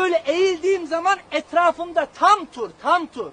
Böyle eğildiğim zaman etrafımda tam tur, tam tur.